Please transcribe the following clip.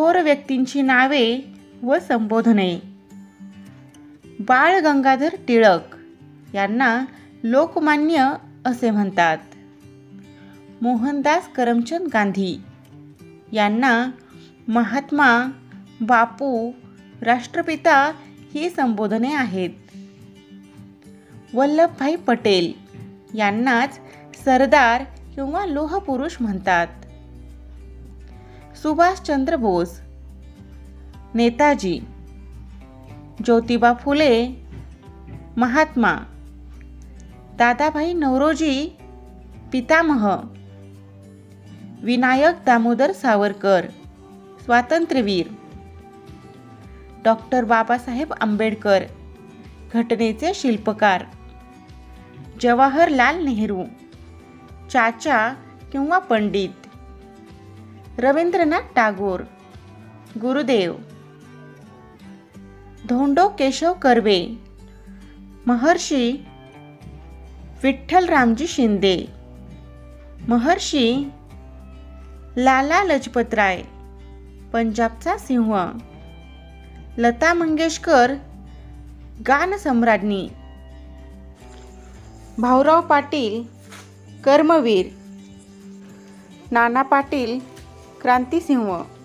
थोर व्यक्तींची नावे व संबोधने. बाळ गंगाधर टिळक यांना लोकमान्य असे म्हणतात. मोहनदास करमचंद गांधी यांना महात्मा बापू राष्ट्रपिता ही संबोधने आहेत. वल्लभभाई पटेल यांनाच सरदार किंवा लोहपुरुष म्हणतात. सुभाषचंद्र बोस नेताजी ज्योतिबा फुले महात्मा दादाभाई नवरोजी पितामह विनायक दामोदर सावरकर स्वातंत्र्यवीर डॉक्टर बाबासाहेब आंबेडकर घटनेचे शिल्पकार जवाहरलाल नेहरू चाचा किंवा पंडित रवींद्रनाथ टागोर गुरुदेव धोंडो केशव कर्वे महर्षी विठ्ठल रामजी शिंदे महर्षी लाला लजपतराय पंजाबचा सिंह लता मंगेशकर गानसम्राज्ञी भाऊराव पाटील कर्मवीर नाना पाटील क्रांतिसिंह.